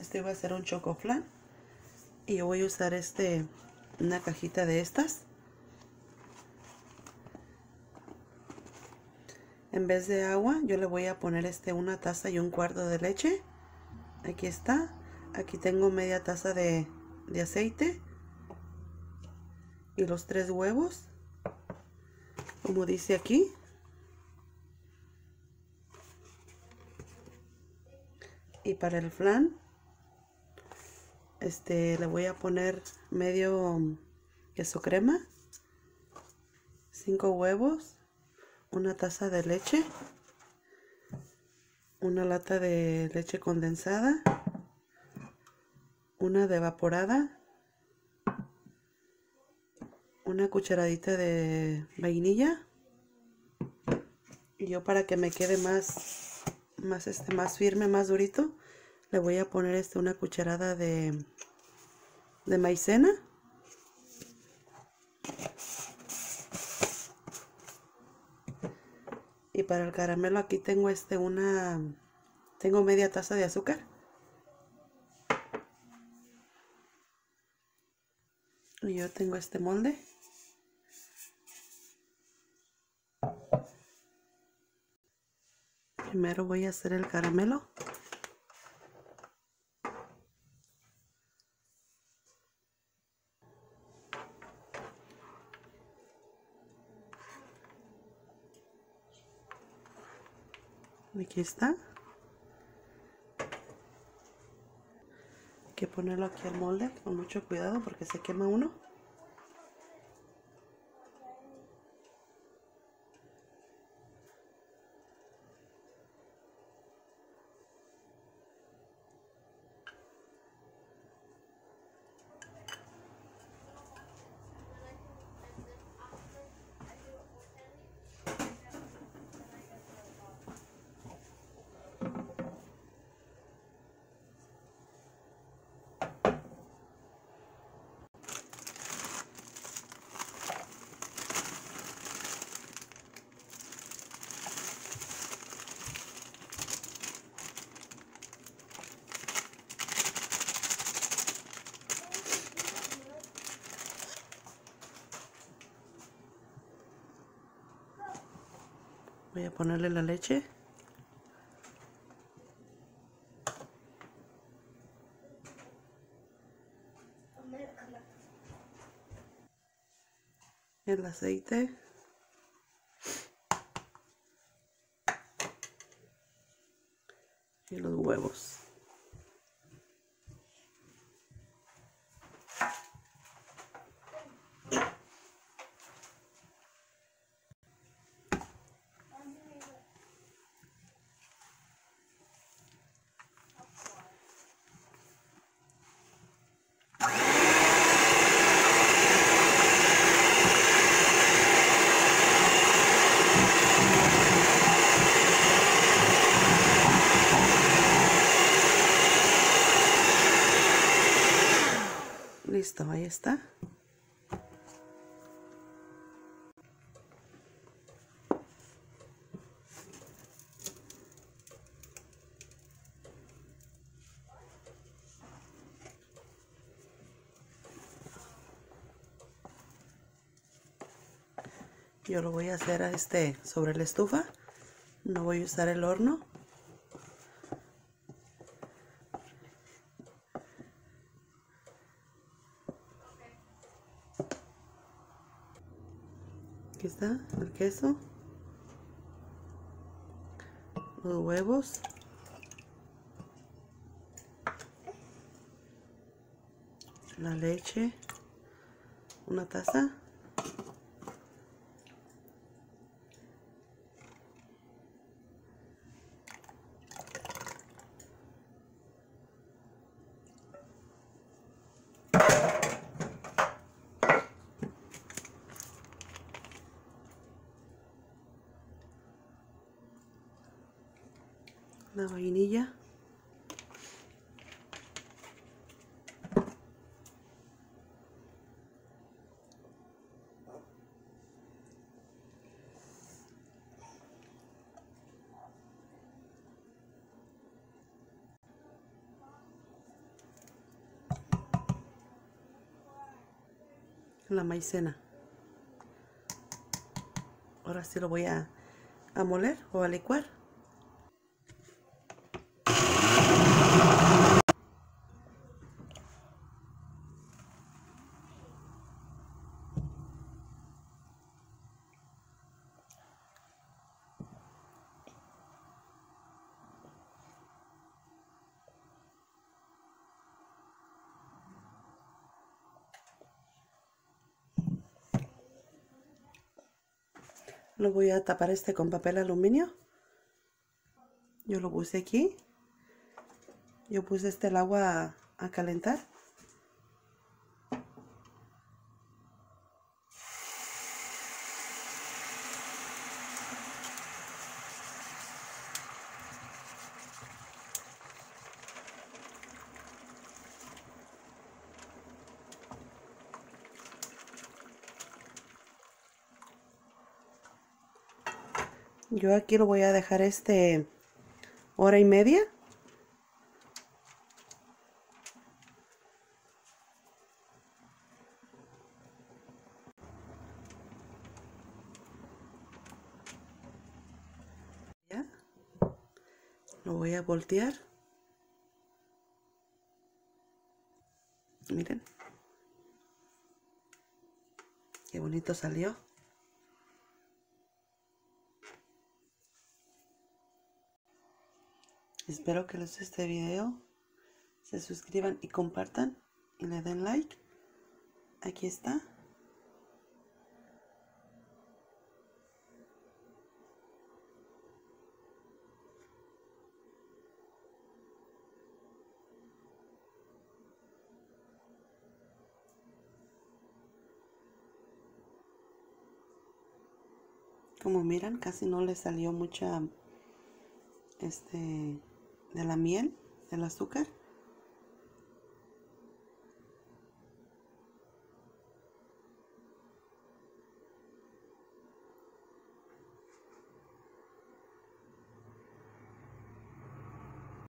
Este va a ser un chocoflan. Y yo voy a usar este, una cajita de estas. En vez de agua, yo le voy a poner este una taza y un cuarto de leche. Aquí está. Aquí tengo media taza de, de aceite. Y los tres huevos. Como dice aquí. Y para el flan, este le voy a poner medio queso crema, cinco huevos, una taza de leche, una lata de leche condensada, una de evaporada, una cucharadita de vainilla. Yo para que me quede más más este más firme más durito le voy a poner este una cucharada de de maicena. Y para el caramelo aquí tengo este una tengo media taza de azúcar. Y yo tengo este molde. Primero voy a hacer el caramelo aquí está. Hay que ponerlo aquí al molde con mucho cuidado porque se quema uno voy a ponerle la leche. El aceite. Y los huevos Listo, ahí está. Yo lo voy a hacer a este sobre la estufa. No voy a usar el horno. Está el queso. Los huevos. La leche. Una taza. la vainilla. La maicena. Ahora sí lo voy a, a moler o a licuar. Lo voy a tapar este con papel aluminio. Yo lo puse aquí. Yo puse este el agua a, calentar. Yo aquí lo voy a dejar este hora y media. Ya. Lo voy a voltear. Miren. Qué bonito salió. Espero que les guste este video. Se suscriban y compartan y le den like. Aquí está. Como miran, casi no le salió mucha este de la miel, del azúcar.